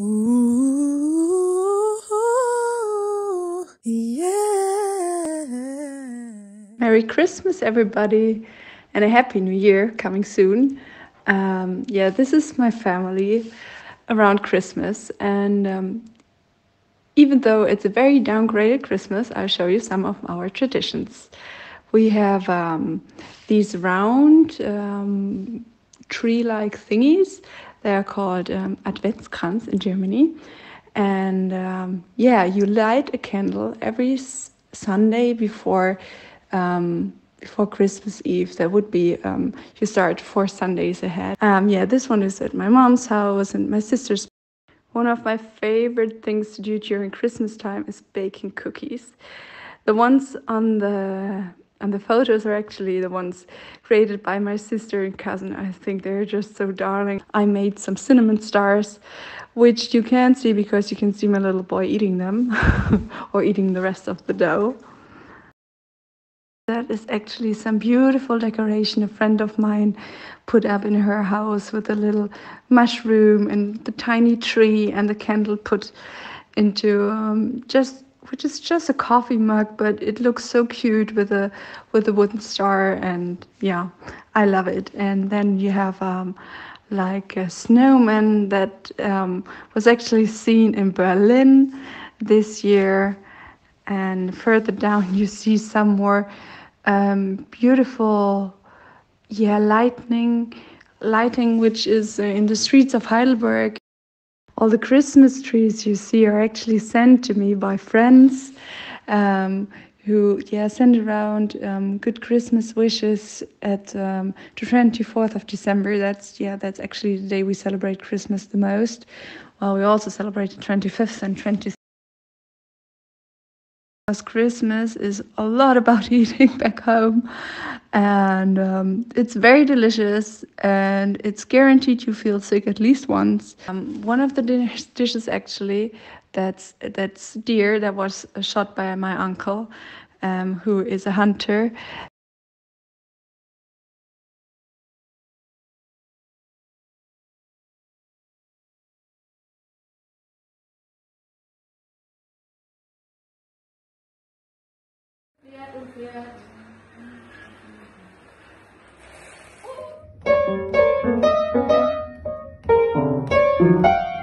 Ooh, yeah. Merry Christmas, everybody, and a Happy New Year coming soon. Um, yeah, this is my family around Christmas, and um, even though it's a very downgraded Christmas, I'll show you some of our traditions. We have um, these round um, tree like thingies they are called um, Adventskranz in Germany. And um, yeah, you light a candle every Sunday before um, before Christmas Eve. That would be um, you start four Sundays ahead. Um, yeah, this one is at my mom's house and my sister's. One of my favorite things to do during Christmas time is baking cookies. The ones on the and the photos are actually the ones created by my sister and cousin. I think they're just so darling. I made some cinnamon stars, which you can't see because you can see my little boy eating them or eating the rest of the dough. That is actually some beautiful decoration a friend of mine put up in her house with a little mushroom and the tiny tree and the candle put into um, just which is just a coffee mug, but it looks so cute with a with a wooden star, and yeah, I love it. And then you have um, like a snowman that um, was actually seen in Berlin this year, and further down you see some more um, beautiful, yeah, lightning, lighting, which is uh, in the streets of Heidelberg all the Christmas trees you see are actually sent to me by friends um, who yeah send around um, good Christmas wishes at um, the 24th of December. That's yeah that's actually the day we celebrate Christmas the most. Well, we also celebrate the 25th and 26th. Christmas is a lot about eating back home, and um, it's very delicious, and it's guaranteed you feel sick at least once. Um, one of the dishes actually that's that's deer that was shot by my uncle, um, who is a hunter, Thank you.